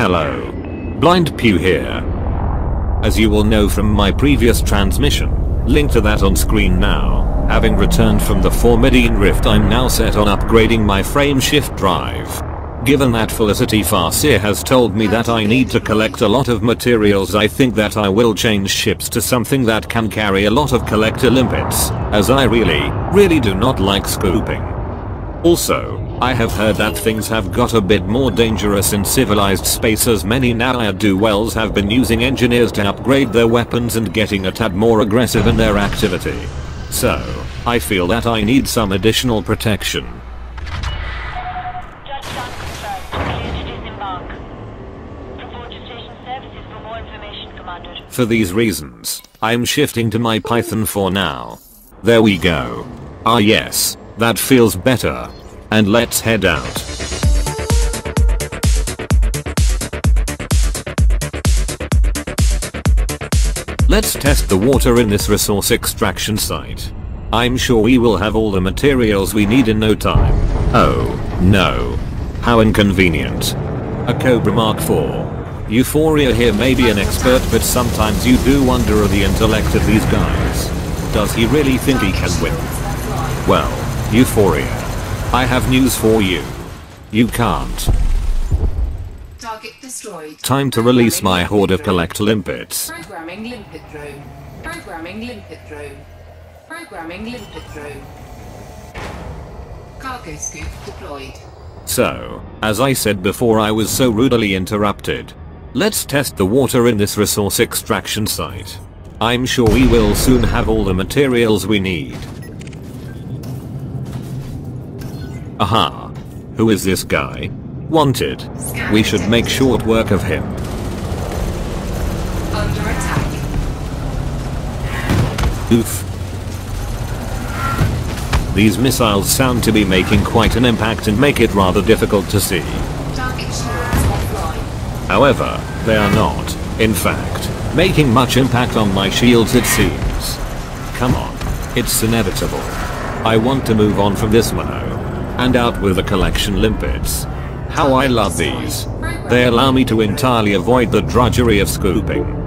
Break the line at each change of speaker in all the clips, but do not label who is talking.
Hello. Blind Pew here. As you will know from my previous transmission, link to that on screen now, having returned from the Formidine Rift I'm now set on upgrading my frame shift drive. Given that Felicity Farseer has told me that I need to collect a lot of materials I think that I will change ships to something that can carry a lot of collector limpets, as I really, really do not like scooping. Also, I have heard that things have got a bit more dangerous in civilized space as many ne'er-do-wells have been using engineers to upgrade their weapons and getting a tad more aggressive in their activity. So, I feel that I need some additional protection.
Touchdown confirmed. Clear to disembark. Report to station services for more information, Commander.
For these reasons, I'm shifting to my Python for now. There we go. Ah yes, that feels better. And let's head out. Let's test the water in this resource extraction site. I'm sure we will have all the materials we need in no time. Oh, no. How inconvenient. A Cobra Mark IV. Euphoria here may be an expert but sometimes you do wonder of the intellect of these guys. Does he really think he can win? Well, Euphoria. I have news for you. You can't.
Target destroyed.
Time to release my horde of collect limpets.
Programming limpet drone. Programming limpet drone. Programming limpet drone. Cargo scoop deployed.
So, as I said before I was so rudely interrupted. Let's test the water in this resource extraction site. I'm sure we will soon have all the materials we need. Aha. Who is this guy? Wanted. We should make short work of him.
Under attack.
Oof. These missiles sound to be making quite an impact and make it rather difficult to see.
Target shields offline.
However, they are not, in fact, making much impact on my shields it seems. Come on, it's inevitable. I want to move on from this Mono. And out with the collection limpets. How I love these. They allow me to entirely avoid the drudgery of scooping.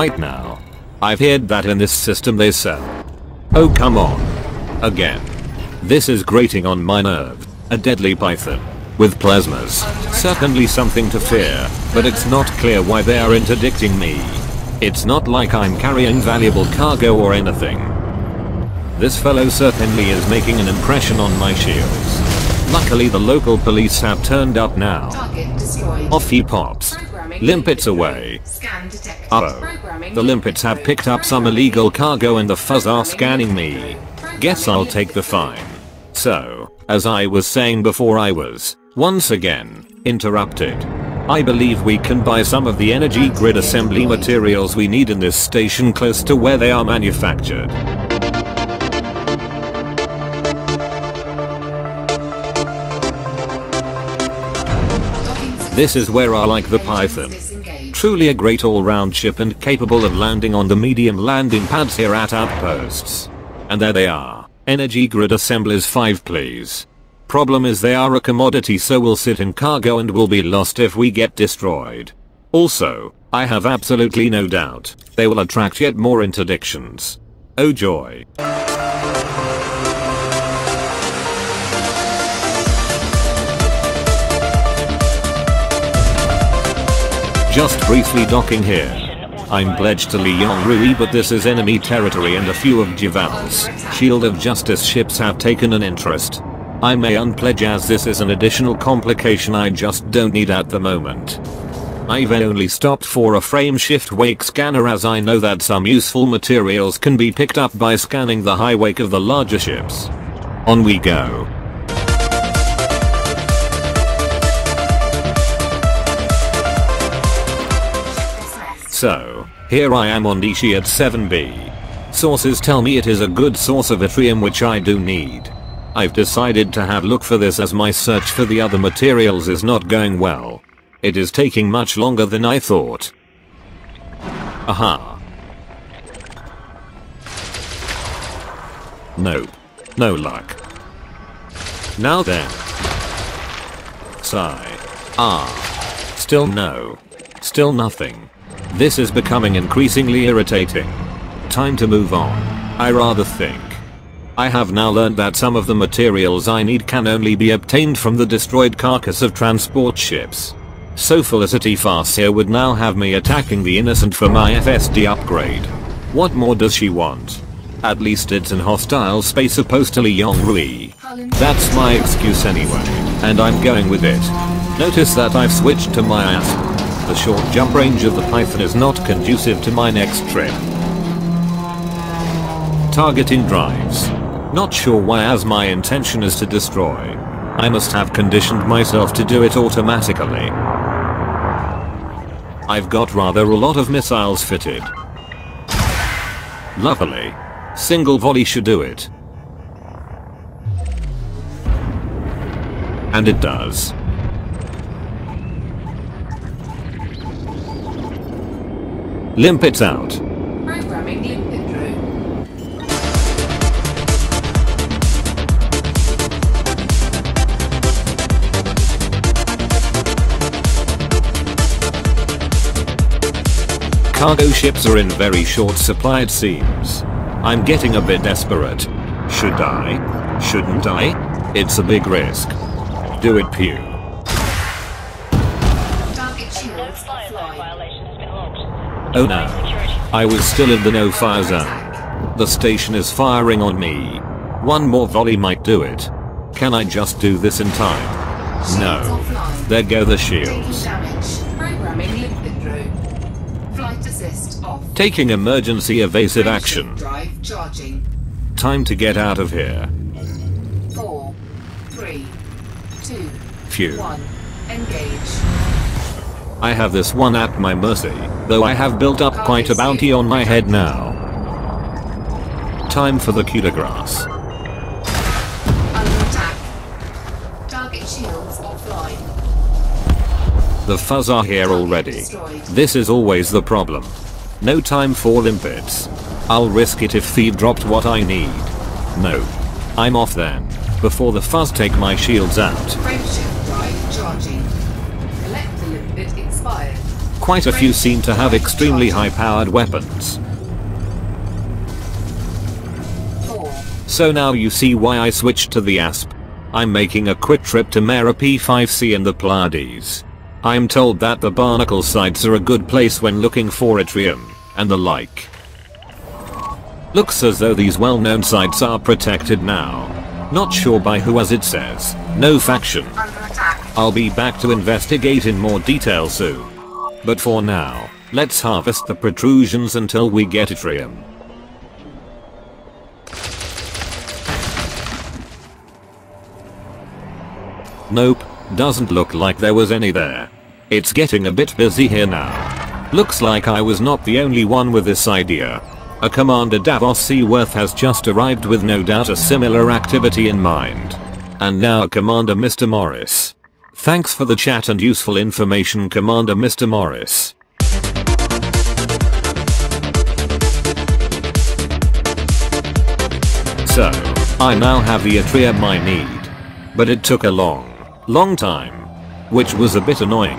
Right now, I've heard that in this system they sell. Oh come on. Again. This is grating on my nerve. A deadly python. With plasmas. Certainly something to fear, but it's not clear why they are interdicting me. It's not like I'm carrying valuable cargo or anything. This fellow certainly is making an impression on my shields. Luckily the local police have turned up now. Off he pops. Limpets away.
drone. Scan detected.
Uh-oh. The limpets have picked up some illegal cargo and the fuzz are scanning me. Guess I'll take the fine. So, as I was saying before I was, once again, interrupted. I believe we can buy some of the energy grid assembly materials we need in this station close to where they are manufactured. This is where I like the Python. Truly a great all-round ship and capable of landing on the medium landing pads here at outposts. And there they are. Energy grid assemblies 5 please. Problem is they are a commodity so we'll sit in cargo and will be lost if we get destroyed. Also, I have absolutely no doubt, they will attract yet more interdictions. Oh joy. Just briefly docking here. I'm pledged to Li Yong-Rui but this is enemy territory and a few of Jival's Shield of Justice ships have taken an interest. I may unpledge as this is an additional complication I just don't need at the moment. I've only stopped for a frame shift wake scanner as I know that some useful materials can be picked up by scanning the high wake of the larger ships. On we go. So, here I am on Nishi at 7B. Sources tell me it is a good source of yttrium which I do need. I've decided to have look for this as my search for the other materials is not going well. It is taking much longer than I thought. Aha. Nope. No luck. Now then. Sigh. Ah. Still no. Still nothing. This is becoming increasingly irritating. Time to move on. I rather think. I have now learned that some of the materials I need can only be obtained from the destroyed carcass of transport ships. So Felicity Farseer would now have me attacking the innocent for my FSD upgrade. What more does she want? At least it's in hostile space opposed to Yongrui. That's my excuse anyway, and I'm going with it. Notice that I've switched to my ASP. The short jump range of the Python is not conducive to my next trip. Targeting drives. Not sure why as my intention is to destroy. I must have conditioned myself to do it automatically. I've got rather a lot of missiles fitted. Luckily, single volley should do it. And it does. Limpets out.
Programming limpet.
Cargo ships are in very short supply it seems. I'm getting a bit desperate. Should I? Shouldn't I? It's a big risk. Do it Pew. Oh no. I was still in the no fire zone. The station is firing on me. One more volley might do it. Can I just do this in time? No. There go the shields.
damage. Programming limpet drone. Flight assist off.
Taking emergency evasive action. Time to get out of here.
Four, three, two,
Phew.
one. Engage.
I have this one at my mercy, though I have built up quite a bounty on my head now. Time for the coup de grace.
Under attack. Target shields offline.
The fuzz are here already. This is always the problem. No time for limpets. I'll risk it if Thief dropped what I need. No. I'm off then. Before the fuzz take my shields out. Quite a few seem to have extremely high powered weapons. So now you see why I switched to the ASP. I'm making a quick trip to Merope 5C in the Pleiades. I'm told that the barnacle sites are a good place when looking for yttrium, and the like. Looks as though these well-known sites are protected now. Not sure by who as it says. No faction. I'll be back to investigate in more detail soon. But for now, let's harvest the protrusions until we get yttrium. Nope, doesn't look like there was any there. It's getting a bit busy here now. Looks like I was not the only one with this idea. A Commander Davos Seaworth has just arrived with no doubt a similar activity in mind. And now Commander Mr. Morris. Thanks for the chat and useful information Commander Mr. Morris. So, I now have the yttrium I need. But it took a long, long time. Which was a bit annoying.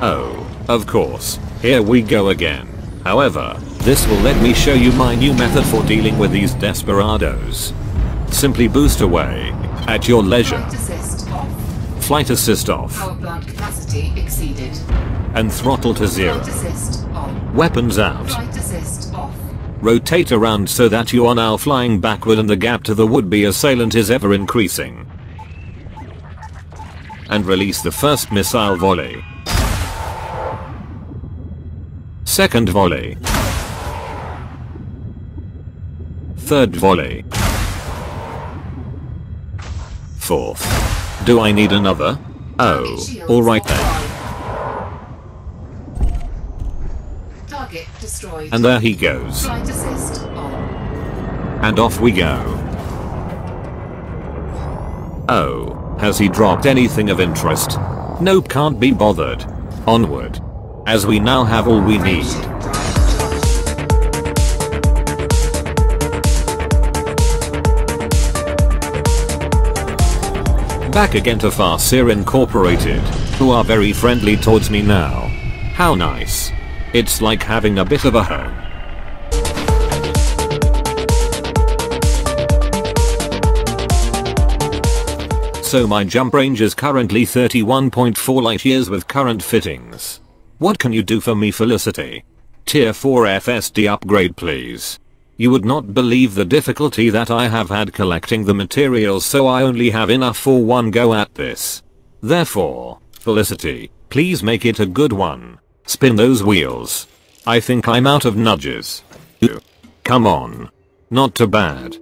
Oh, of course, here we go again. However, this will let me show you my new method for dealing with these desperados. Simply boost away, at your leisure.
Flight assist off.
Flight assist off,
Power plant capacity exceeded.
and throttle to zero.
Flight assist on.
Weapons out.
Flight assist off.
Rotate around so that you are now flying backward and the gap to the would-be assailant is ever increasing. And release the first missile volley. Second volley. Third volley. Fourth. Do I need another? Oh, alright then.
Target destroyed.
And there he goes.
Flight assist on.
And off we go. Oh, has he dropped anything of interest? Nope can't be bothered. Onward. As we now have all we need. Back again to Farseer Incorporated, who are very friendly towards me now. How nice. It's like having a bit of a home. So my jump range is currently 31.4 light years with current fittings. What can you do for me Felicity? Tier 4 FSD upgrade please. You would not believe the difficulty that I have had collecting the materials so I only have enough for one go at this. Therefore, Felicity, please make it a good one. Spin those wheels. I think I'm out of nudges. Come on. Not too bad.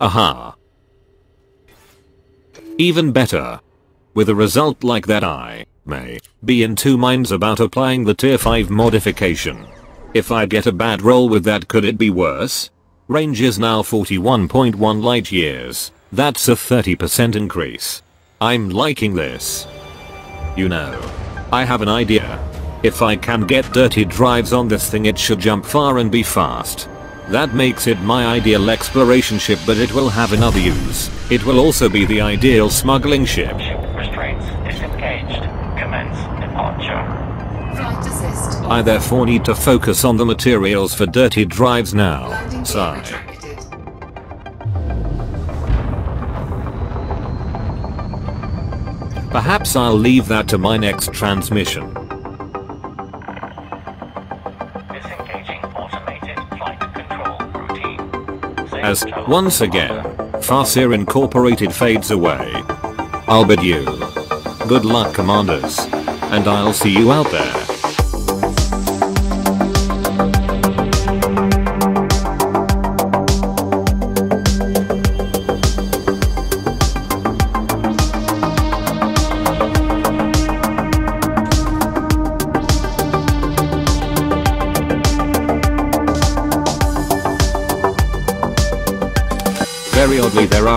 Aha. Even better. With a result like that I may be in two minds about applying the tier 5 modification. If I get a bad roll with that could it be worse? Range is now 41.1 light years. That's a 30% increase. I'm liking this. You know. I have an idea. If I can get dirty drives on this thing it should jump far and be fast. That makes it my ideal exploration ship but it will have another use. It will also be the ideal smuggling ship. I therefore need to focus on the materials for dirty drives now.
Landing
Sigh. Perhaps I'll leave that to my next transmission.
Disengaging automated flight control routine. Safe
As, once again,
commander.
Farseer Incorporated fades away. I'll bid you. Good luck commanders. And I'll see you out there.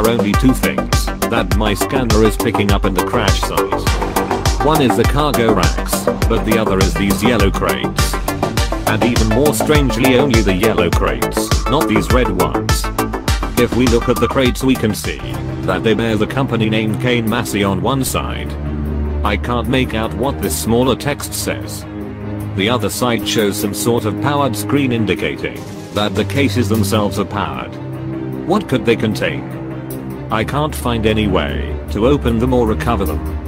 Are only two things that my scanner is picking up in the crash site. One is the cargo racks, but the other is these yellow crates. And even more strangely only the yellow crates, not these red ones. If we look at the crates we can see that they bear the company name Kane Massey on one side. I can't make out what this smaller text says. The other side shows some sort of powered screen indicating that the cases themselves are powered. What could they contain? I can't find any way to open them or recover them.